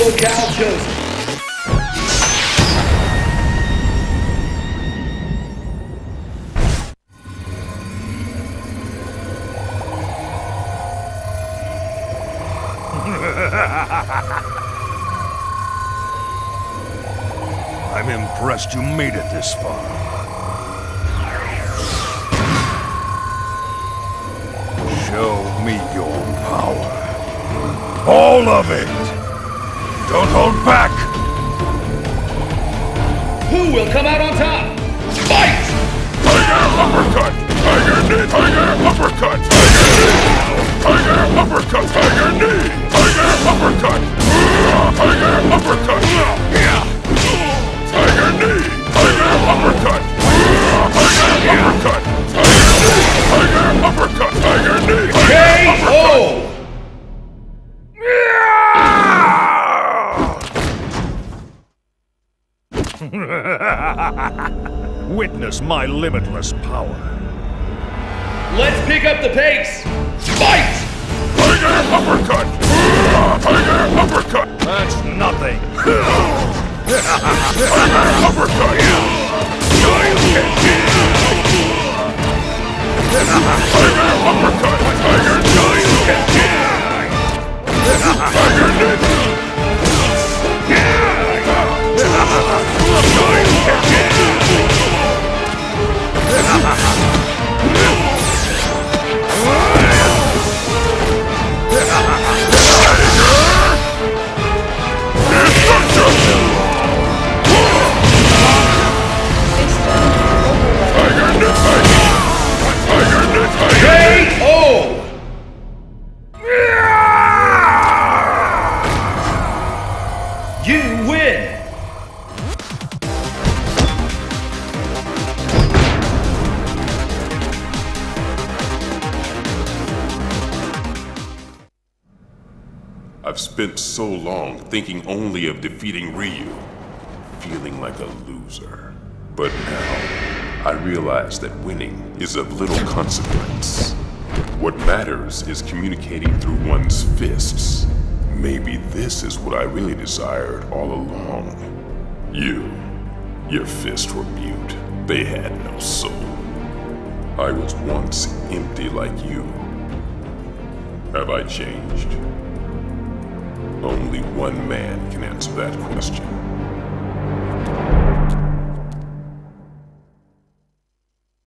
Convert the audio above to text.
locale chosen. I'm impressed you made it this far. Show me your power. All of it! Don't hold back! Who will come out on top? Fight! Tiger uppercut! Tiger knee! Tiger Witness my limitless power. Let's pick up the pace. Fight! Tiger uppercut! Tiger uppercut! That's nothing! Tiger uppercut! Tiger uppercut! Tiger Tiger win! I've spent so long thinking only of defeating Ryu, feeling like a loser. But now, I realize that winning is of little consequence. What matters is communicating through one's fists. Maybe this is what I really desired all along. You, your fists were mute. They had no soul. I was once empty like you. Have I changed? Only one man can answer that question.